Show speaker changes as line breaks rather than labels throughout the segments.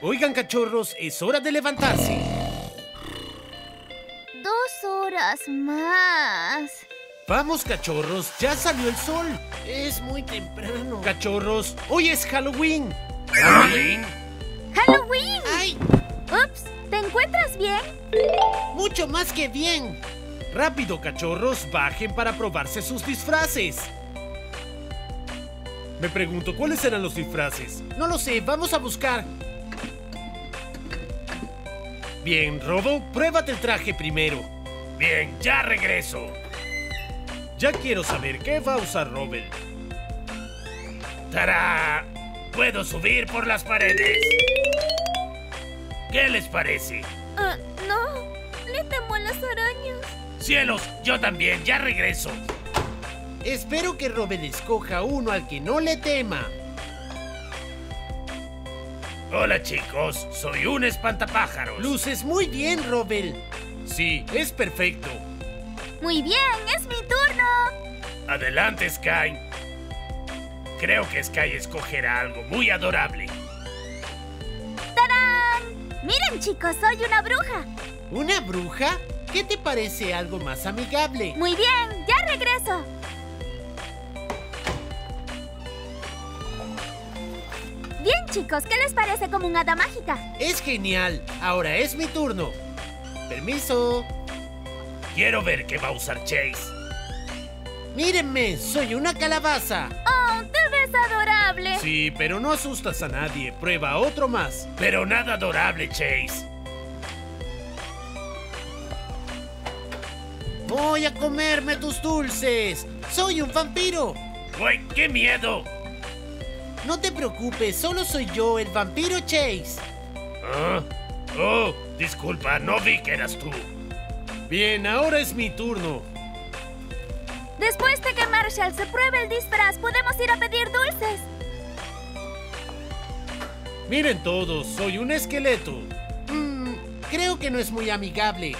Oigan, cachorros, es hora de levantarse.
Dos horas más.
Vamos, cachorros, ya salió el sol.
Es muy temprano.
Cachorros, hoy es Halloween.
¿Halloween?
¡Halloween!
¡Ay!
Ups, ¿te encuentras bien?
Mucho más que bien.
Rápido, cachorros, bajen para probarse sus disfraces. Me pregunto, ¿cuáles eran los disfraces?
No lo sé, vamos a buscar.
Bien, Robo, pruébate el traje primero.
Bien, ya regreso.
Ya quiero saber qué va a usar Robel.
¡Tará! Puedo subir por las paredes. ¿Qué les parece?
Ah, no, le temo a las arañas.
Cielos, yo también, ya regreso.
Espero que Robel escoja uno al que no le tema.
Hola chicos, soy un espantapájaros.
Luces muy bien, Robel.
Sí, es perfecto.
Muy bien, es mi turno.
Adelante, Sky. Creo que Sky escogerá algo muy adorable.
¡Tarán! Miren, chicos, soy una bruja.
¿Una bruja? ¿Qué te parece algo más amigable?
Muy bien, ya regreso. Chicos, ¿qué les parece como una hada mágica?
Es genial. Ahora es mi turno. Permiso.
Quiero ver qué va a usar Chase.
Mírenme, soy una calabaza.
¡Oh, te ves adorable!
Sí, pero no asustas a nadie. Prueba otro más.
Pero nada adorable, Chase.
Voy a comerme tus dulces. Soy un vampiro.
¡Uy, qué miedo!
No te preocupes, solo soy yo, el vampiro Chase.
¿Ah? Oh, disculpa, no vi que eras tú.
Bien, ahora es mi turno.
Después de que Marshall se pruebe el disfraz, podemos ir a pedir dulces.
Miren todos, soy un esqueleto.
Mmm, creo que no es muy amigable.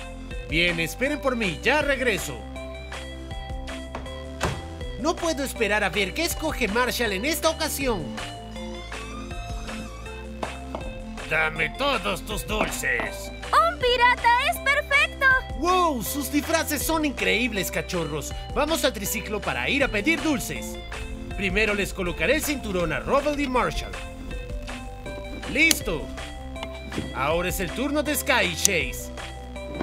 Bien, esperen por mí, ya regreso.
No puedo esperar a ver qué escoge Marshall en esta ocasión.
Dame todos tus dulces.
¡Un pirata es perfecto!
¡Wow! Sus disfraces son increíbles, cachorros. Vamos al triciclo para ir a pedir dulces. Primero les colocaré el cinturón a Robert y Marshall. ¡Listo! Ahora es el turno de Sky y Chase.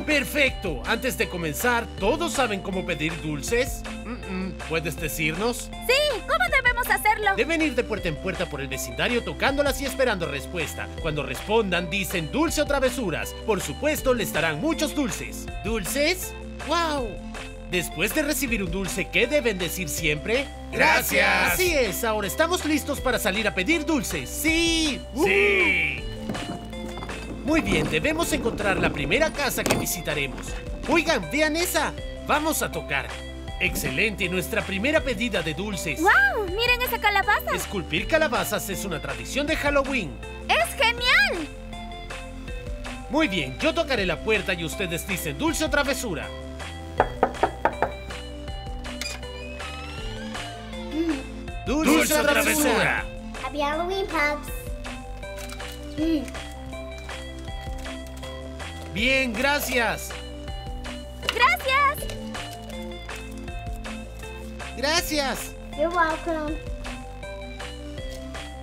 ¡Perfecto! Antes de comenzar, ¿todos saben cómo pedir dulces? ¿Puedes decirnos?
Sí, ¿cómo debemos hacerlo?
Deben ir de puerta en puerta por el vecindario tocándolas y esperando respuesta. Cuando respondan, dicen dulce o travesuras. Por supuesto, les darán muchos dulces.
¿Dulces? ¡Wow!
Después de recibir un dulce, ¿qué deben decir siempre?
Gracias.
Así es, ahora estamos listos para salir a pedir dulces. ¡Sí! ¡Uh!
Sí.
Muy bien, debemos encontrar la primera casa que visitaremos. Oigan, vean esa. Vamos a tocar. Excelente, nuestra primera pedida de dulces.
¡Wow! ¡Miren esa calabaza!
Esculpir calabazas es una tradición de Halloween.
¡Es genial!
Muy bien, yo tocaré la puerta y ustedes dicen dulce o travesura. Dulce,
Dulce
o
travesura.
Happy Halloween, pups.
Bien, gracias.
¡Gracias!
Gracias.
You're welcome.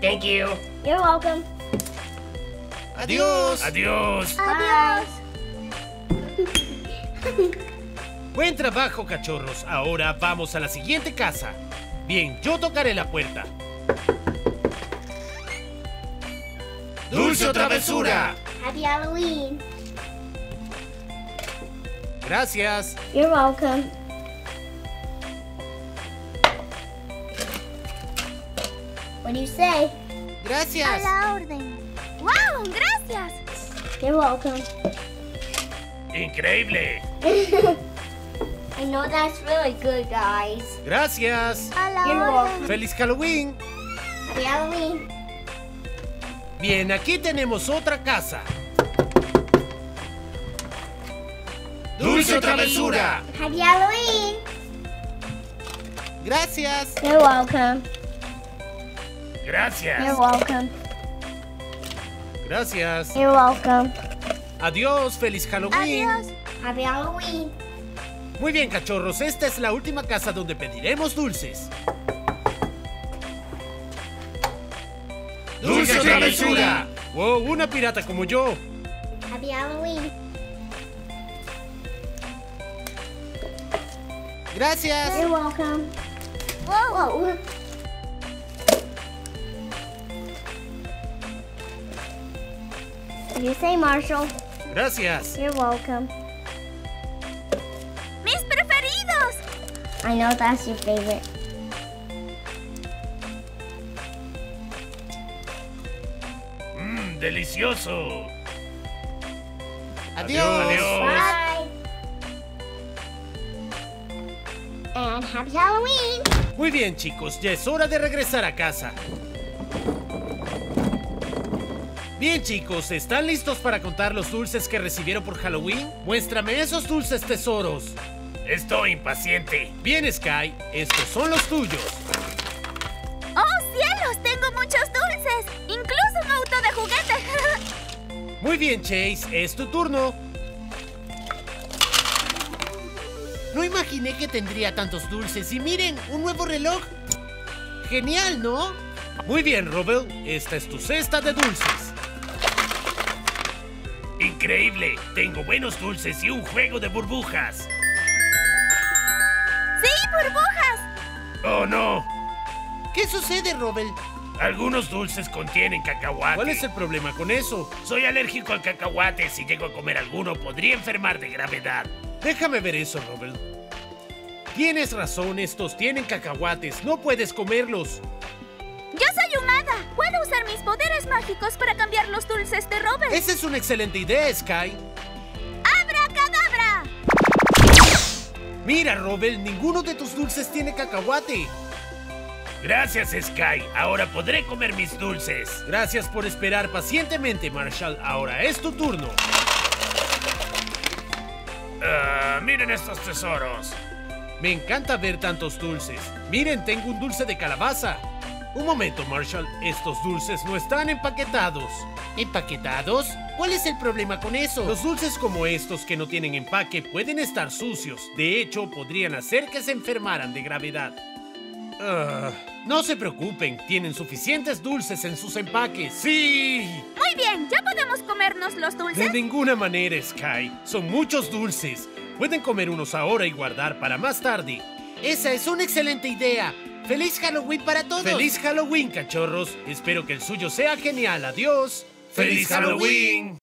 Thank you.
You're welcome.
Adiós.
Adiós.
¡Adiós!
Buen trabajo, cachorros. Ahora vamos a la siguiente casa. Bien, yo tocaré la puerta.
Dulce o travesura.
Happy Halloween.
Gracias.
You're welcome. What do you say?
A
Gracias.
la orden. ¡Wow! ¡Gracias!
You're welcome.
Increíble.
I know that's really good, guys.
Gracias.
A la
You're
orden.
welcome.
Feliz Halloween.
Happy Halloween.
Bien, aquí tenemos otra casa.
Dulce travesura.
Happy Halloween.
Gracias.
You're welcome.
Gracias.
You're welcome.
Gracias.
You're welcome.
Adiós, feliz Halloween.
Adiós.
Happy Halloween.
Muy bien, cachorros, esta es la última casa donde pediremos dulces.
¡Dulce travesura!
¡Wow, una pirata como yo!
Happy Halloween.
Gracias.
You're welcome.
Wow.
Whoa. You say Marshall?
Gracias.
You're welcome.
¡Mis preferidos!
I know that's your favorite.
Mmm, delicioso.
Adiós.
Adiós.
Bye. And happy Halloween.
Muy bien, chicos, ya es hora de regresar a casa. Bien, chicos, ¿están listos para contar los dulces que recibieron por Halloween? Muéstrame esos dulces tesoros.
Estoy impaciente.
Bien, Sky, estos son los tuyos.
¡Oh, cielos! Tengo muchos dulces. Incluso un auto de juguete.
Muy bien, Chase, es tu turno.
No imaginé que tendría tantos dulces. Y miren, un nuevo reloj. Genial, ¿no?
Muy bien, Robel, esta es tu cesta de dulces.
Increíble. Tengo buenos dulces y un juego de burbujas.
¡Sí, burbujas!
Oh, no.
¿Qué sucede, Robel?
Algunos dulces contienen cacahuate.
¿Cuál es el problema con eso?
Soy alérgico al cacahuate. Si llego a comer alguno, podría enfermar de gravedad.
Déjame ver eso, Robel. Tienes razón, estos tienen cacahuates. No puedes comerlos.
Usar mis poderes mágicos para cambiar los dulces de Robert.
Esa es una excelente idea, Sky.
¡Abracadabra!
Mira, Robel, ninguno de tus dulces tiene cacahuate.
Gracias, Sky. Ahora podré comer mis dulces.
Gracias por esperar pacientemente, Marshall. Ahora es tu turno.
Ah, miren estos tesoros.
Me encanta ver tantos dulces. Miren, tengo un dulce de calabaza. Un momento, Marshall. Estos dulces no están empaquetados.
¿Empaquetados? ¿Cuál es el problema con eso?
Los dulces como estos que no tienen empaque pueden estar sucios. De hecho, podrían hacer que se enfermaran de gravedad. Ah, no se preocupen, tienen suficientes dulces en sus empaques. ¡Sí!
Muy bien, ¿ya podemos comernos los
De
dulces?
ninguna manera, Sky. Son muchos dulces. Pueden comer unos ahora y guardar para más tarde.
Esa es una excelente idea. ¡Feliz Halloween para todos!
¡Feliz Halloween, cachorros! Espero que el suyo sea genial. Adiós.
¡Feliz Halloween!